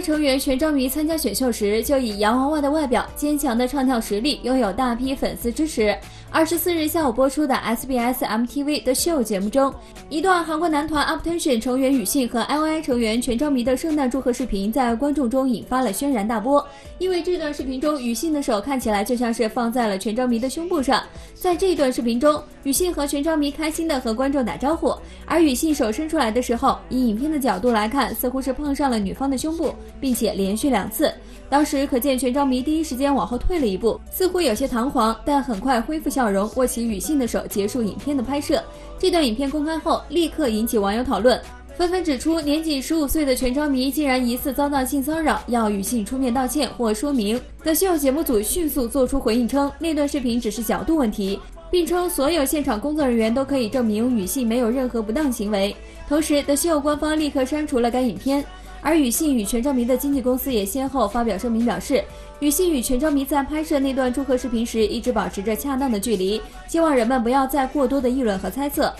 成员全昭弥参加选秀时就以洋娃娃的外表、坚强的唱跳实力，拥有大批粉丝支持。二十四日下午播出的 SBS MTV 的秀节目中，一段韩国男团 UPTENTION 成员雨信和 I.O.I 成员全昭弥的圣诞祝贺视频在观众中引发了轩然大波。因为这段视频中，宇信的手看起来就像是放在了全昭弥的胸部上。在这一段视频中，宇信和全昭弥开心的和观众打招呼，而宇信手伸出来的时候，以影片的角度来看，似乎是碰上了女方的胸部，并且连续两次。当时可见全昭弥第一时间往后退了一步，似乎有些彷徨，但很快恢复笑容，握起雨信的手，结束影片的拍摄。这段影片公开后，立刻引起网友讨论，纷纷指出年仅十五岁的全昭弥竟然疑似遭到性骚扰，要雨信出面道歉或说明。The Show 节目组迅速做出回应称，那段视频只是角度问题，并称所有现场工作人员都可以证明女性没有任何不当行为。同时，The Show 官方立刻删除了该影片。而雨信与全昭弥的经纪公司也先后发表声明，表示雨信与全昭弥在拍摄那段祝贺视频时一直保持着恰当的距离，希望人们不要再过多的议论和猜测。